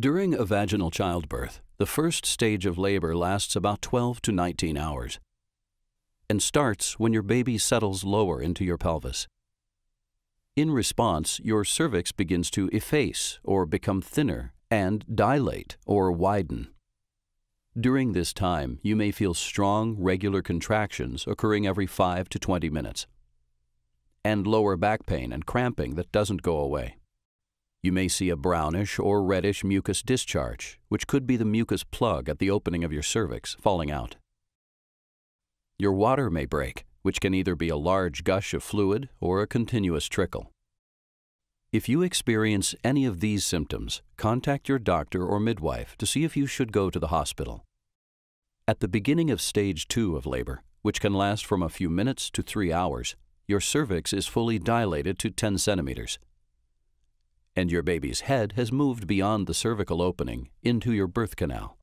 During a vaginal childbirth, the first stage of labor lasts about 12 to 19 hours and starts when your baby settles lower into your pelvis. In response, your cervix begins to efface or become thinner and dilate or widen. During this time, you may feel strong, regular contractions occurring every 5 to 20 minutes, and lower back pain and cramping that doesn't go away. You may see a brownish or reddish mucus discharge, which could be the mucus plug at the opening of your cervix falling out. Your water may break, which can either be a large gush of fluid or a continuous trickle. If you experience any of these symptoms, contact your doctor or midwife to see if you should go to the hospital. At the beginning of stage two of labor, which can last from a few minutes to three hours, your cervix is fully dilated to 10 centimeters and your baby's head has moved beyond the cervical opening into your birth canal.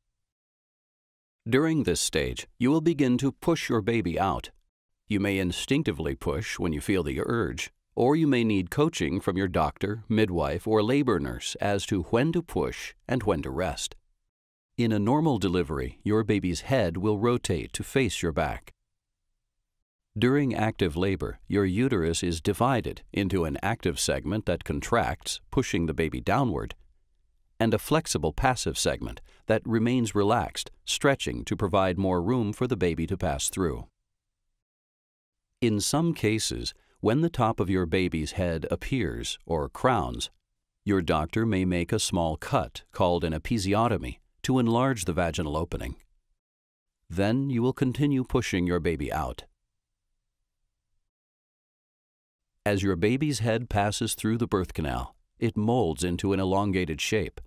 During this stage, you will begin to push your baby out. You may instinctively push when you feel the urge, or you may need coaching from your doctor, midwife, or labor nurse as to when to push and when to rest. In a normal delivery, your baby's head will rotate to face your back. During active labor, your uterus is divided into an active segment that contracts, pushing the baby downward, and a flexible passive segment that remains relaxed, stretching to provide more room for the baby to pass through. In some cases, when the top of your baby's head appears or crowns, your doctor may make a small cut called an episiotomy to enlarge the vaginal opening. Then you will continue pushing your baby out. As your baby's head passes through the birth canal, it molds into an elongated shape.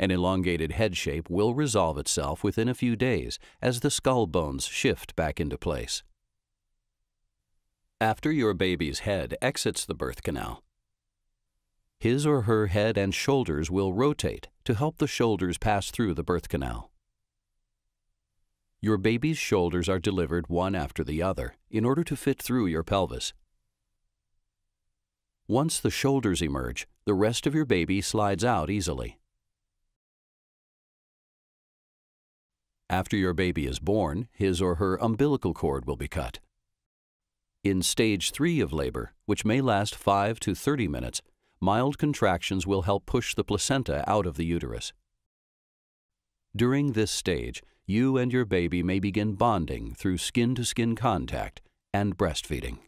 An elongated head shape will resolve itself within a few days as the skull bones shift back into place. After your baby's head exits the birth canal, his or her head and shoulders will rotate to help the shoulders pass through the birth canal. Your baby's shoulders are delivered one after the other in order to fit through your pelvis. Once the shoulders emerge, the rest of your baby slides out easily. After your baby is born, his or her umbilical cord will be cut. In stage 3 of labor, which may last 5 to 30 minutes, mild contractions will help push the placenta out of the uterus. During this stage, you and your baby may begin bonding through skin-to-skin -skin contact and breastfeeding.